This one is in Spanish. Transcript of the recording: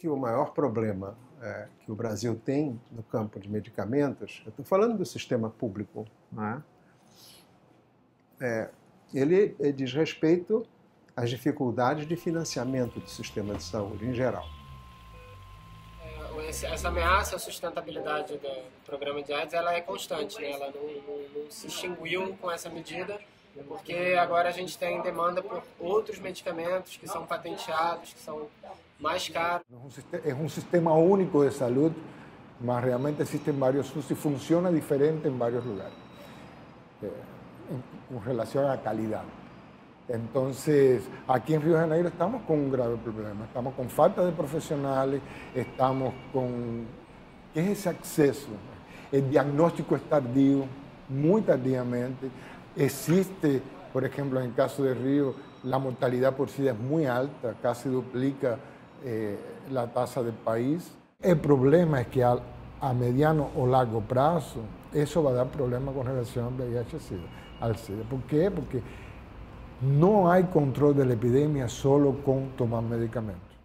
que o maior problema é, que o Brasil tem no campo de medicamentos, eu estou falando do sistema público, né? é, ele, ele diz respeito às dificuldades de financiamento do sistema de saúde em geral. É, essa ameaça à sustentabilidade do programa de AIDS ela é constante, né? ela não, não, não se extinguiu com essa medida porque agora a gente tem demanda por outros medicamentos que são patenteados, que são mais caros. É um sistema único de saúde, mas realmente existem vários usos e funciona diferente em vários lugares, com relação à qualidade. Então, aqui em Rio de Janeiro estamos com um grave problema. Estamos com falta de profissionais, estamos com. que é esse acesso? O diagnóstico é tardio, muito tardiamente. Existe, por ejemplo, en el caso de Río, la mortalidad por SIDA es muy alta, casi duplica eh, la tasa del país. El problema es que a, mediano o largo plazo eso va a dar problemas con relación al VIH-Sida, al SIDA. ¿Por qué? Porque no hay control de la epidemia solo con tomar medicamentos.